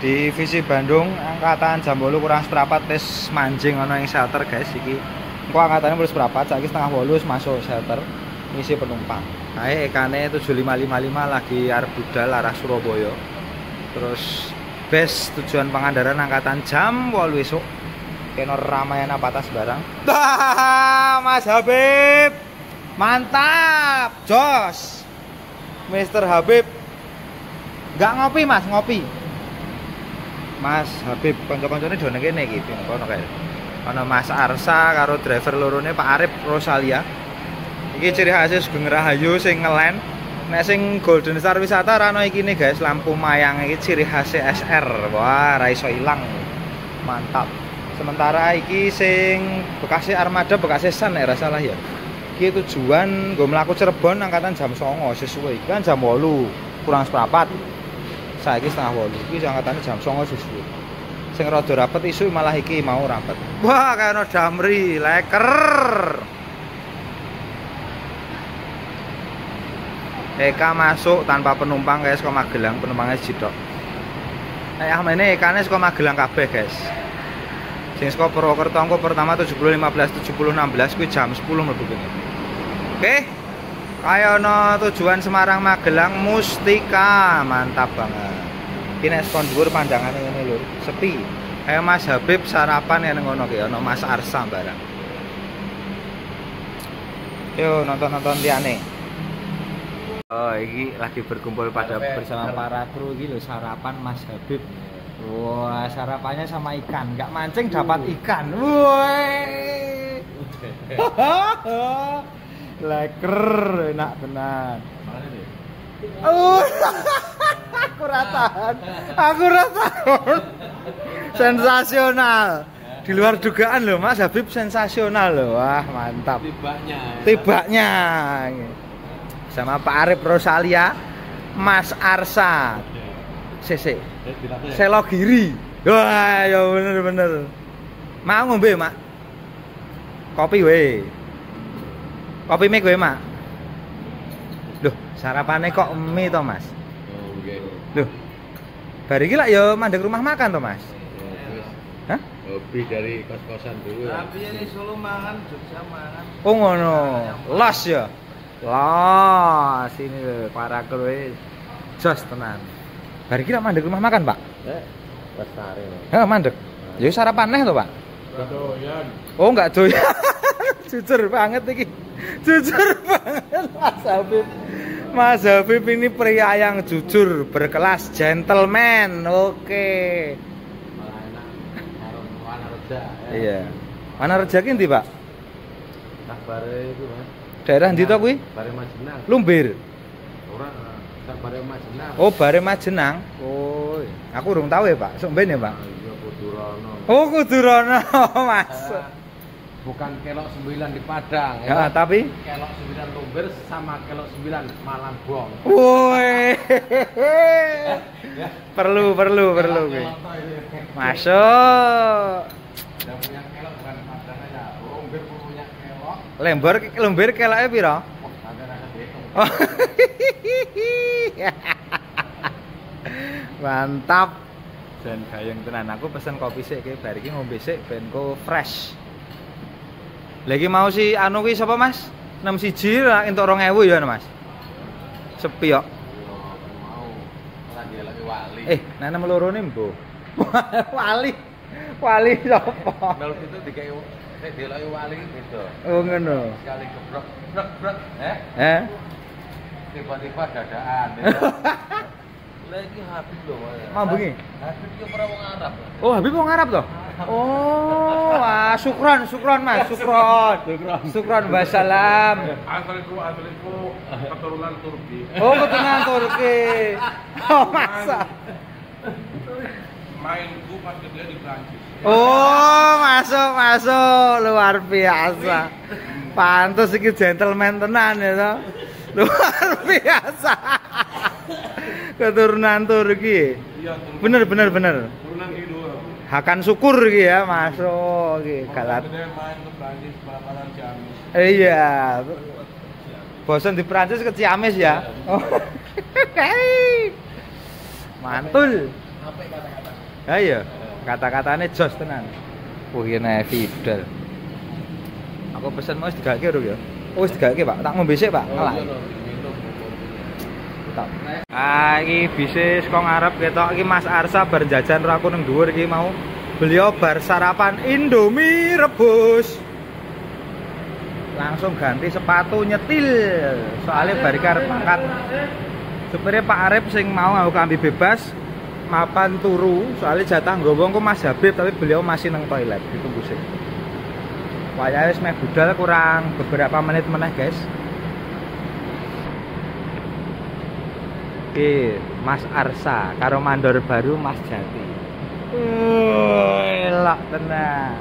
Divisi Bandung angkatan jam 8 kurang seprapat tes manjing ana ing shelter guys iki. Engko angkatane wis seprapat saiki setengah 8 wis masuk shelter ngisi penumpang. Kae ekane 7555 lagi arep budal arah Surabaya. Terus bus tujuan Pangandaran angkatan jam 8 esuk. Kena Ramayana Patas barang. Mas Habib. Mantap. Jos. Mister Habib. Enggak ngopi, Mas, ngopi. Mas Habib kanca-kancane do nang kene iki kono kae. Ana Mas Arsa karo driver lorone Pak Arif Rosalia. Iki ciri khasnya Sugeng Rahayu sing ngelen. Nek sing Golden Star Wisata iki nih guys, lampu mayang iki ciri khasnya SR. Wah, ra iso ilang. Mantap. Sementara iki sing Bekasi Armada Bekasi San ra salah ya. Iki tujuan gue melaku Cirebon angkatan jam 09.00 sesuai kan jam 8 kurang seprapat saiki setengah wolu iki angkatane jam 09.00 sesuai sing rada rapet isu malah iki mau rapet wah kayak ono damri leker Eka masuk tanpa penumpang guys ke Magelang penumpangnya jidok Nah, ah ini Ekane saka Magelang kabeh guys. Sing saka Purwokerto engko pertama 70 15 70 16 kuwi jam 10 mlebu kene. Oke. Kayak ono tujuan Semarang Magelang Mustika, mantap banget. Ini spon dhuwur pandangan ini lho, sepi. Kayak Mas Habib sarapan yang ngono ki ono Mas Arsa barang. Yo nonton-nonton liane. Oh, ini lagi berkumpul pada bersama para kru gitu sarapan Mas Habib. Wah, sarapannya sama ikan. Nggak mancing dapat ikan. Woi. Leker, enak benar. Oh, aku ratahan. Aku ratahan. Sensasional. Di luar dugaan loh, Mas Habib sensasional loh. Wah, mantap. Tibanya. Tibanya. Sama Pak Arif Rosalia, Mas Arsa. CC. Selogiri. Wah, ya bener-bener. Mau ngombe, Mak? Kopi we. Kopi mie gue, Mak. Loh, sarapannya kok mie toh, Mas? Oh. Loh. Bar iki lak ya mandek rumah makan toh, Mas? Oh, terus Hah? Hobi dari kos-kosan dulu ya. Tapi ini Solo mangan, Jogja mangan. Oh ngono. Los ya. Los ini lho para kru e. jos tenan. Bar iki lak mandek rumah makan, Pak? Eh, Lestari. Heh, mandek. Ya sarapan neh toh, Pak? Doyan. Oh enggak doyan. Jujur banget iki. Jujur banget Mas Habib. Mas Habib ini pria yang jujur, berkelas, gentleman. Oke. Ya. Iya. Mana rezeki ndi, Pak? Mas. Daerah ndi to kuwi? Bare Majenang. Lumbir. Ora Majenang. Oh, bare Majenang. Oh, aku urung tahu ya, Pak. Sok ben ya, Pak. Ah, Iya Kudurono. Oh, Kudurono, Mas. Bukan kelok 9 di Padang Ya, tapi Kelok 9 Lumbir sama kelok 9 Malangbong. Woi. perlu, perlu, perlu. Kelok toh ini. Masuk. Yang punya kelok bukan Padang aja. Lumbir pun punya kelok. Lembur lembir kelake piro? Oh. Oh. Mantap. Dan gayeng tenan. Aku pesen kopi sik iki bar iki ngombe sik ben fresh. Lagi mau si anu kuwi sapa, Mas? 6 siji ra entuk 2000 ya, Mas. Sepi kok. wali Eh, nang nomor loro ne, Mbok. Wali. Wali sapa? mel itu dikai nek diloi wali gitu Oh, ngono. sekali gebrek brek brek eh Eh? tiba-tiba dadaan. lagi habis loh. Mau bengi? habis itu pernah wong Arab Oh, Habib wong Arab toh? Oh, wah, sukron, sukron Mas, sukron. Sukron. Sukron wassalam. Asliku asliku keturunan Turki. Oh, keturunan Turki. Oh, masa. Mainku pas dia di Prancis. Oh, masuk, masuk. Luar biasa. Pantes iki gentleman tenan ya toh. Luar biasa. Keturunan Turki. Iya. Bener, bener, bener. Turunan itu. Hakan syukur iki ya, masuk ke balapan Ciamis. Iya. Bosan di Prancis ke Ciamis ya. Oh. Mantul. apa kata-kata Ha iya, kata-katane jos tenan. Wah, ini Fidel. Aku pesen mau wis digake urung ya? Oh, wis digake, Pak. Tak ngombe sik, Pak. Ngelak. Ah, bisnis kok ngarep ketok iki Mas Arsa bar jajan ora aku nang dhuwur iki mau. Beliau bar sarapan Indomie rebus. Langsung ganti sepatu nyetil. Soalnya bar iki arep mangkat. Supirnya Pak Arif sing mau aku kambi bebas mapan turu soalnya jatah nggowo engko Mas Habib tapi beliau masih nang toilet ditunggu sih. Wayahe wis meh budal kurang beberapa menit meneh, guys. Oke, Mas Arsa karo mandor baru Mas Jati. Wih, elak tenan.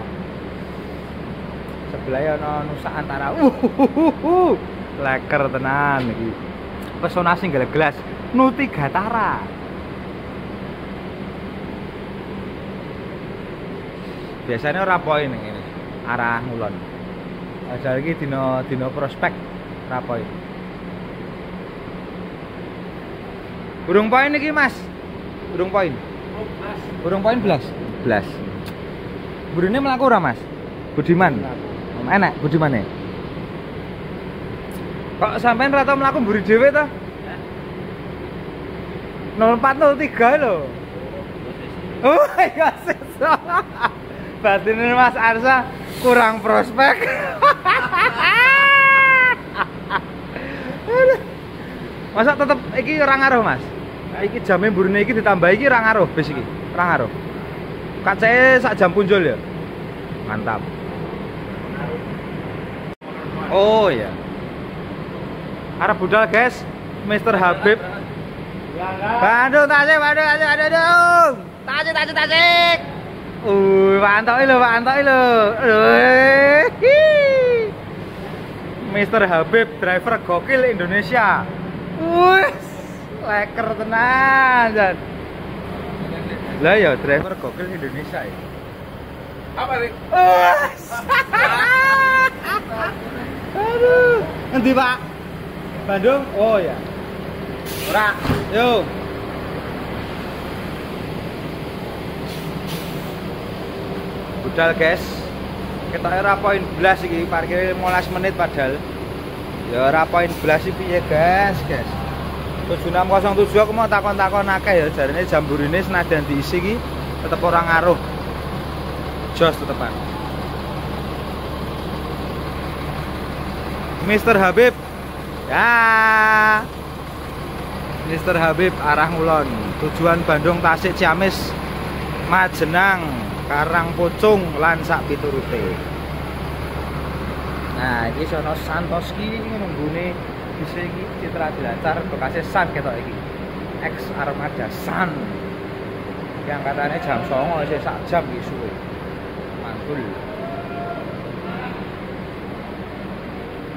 Sebelah ono Nusantara. Uh, leker tenan iki. Pesona single gelas Nuti Gatara. Biasanya ora poin ngene. Arah ngulon. Ada lagi dino dino prospek ora poin. Burung poin iki, Mas. Burung poin. Burung poin belas. Belas. Burune melaku ora, Mas? Budiman. Enak Budimane. Kok sampean rata melaku mburi dhewe ta? 0403 lho. Oh, iya sesa. Batine Mas Arsa kurang prospek. Masa tetep iki ora ngaruh, Mas? Iki jame burine iki ditambah iki ora ngaruh bis iki. Ora ngaruh. Kacake sak jam punjul ya. Mantap. Oh ya. Arab budal, guys. Mr. Habib. Bandung tasik, Bandung tasik, Bandung. Tasik, tasik, tasik. Uh, Pak Antoy lho, Pak Antoy lho. Mr. Habib, driver gokil Indonesia. Wih, leker tenan, Jan. Lah ya, driver gokil Indonesia ya. Apa nih? Aduh, nanti Pak. Bandung? Oh ya. Ora, yuk. Budal guys. Kita ora poin belas iki, parkir 15 menit padahal. Ya ora poin belas iki piye guys, guys. 7607 aku mau takon-takon akeh ya jarine jamburine senajan diisi iki tetep ora ngaruh. Jos tetepan. Mr. Habib. Ya. Mr. Habib arah ngulon. Tujuan Bandung Tasik Ciamis Majenang Karang Pucung lan sak piturute. Nah, iki sono Santoski iki nunggune bisa iki Citra Dilancar bekasnya San ketok iki. X Armada San. Yang katanya jam 09.00 isih sak jam iki. Mantul.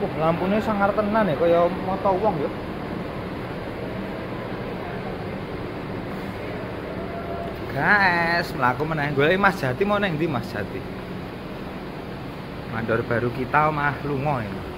Wah, lampunya sangar tenan ya kaya moto wong ya. Guys, melaku meneh golek Mas Jati mau neng ndi Mas Jati? Mandor baru kita mah lunga ini.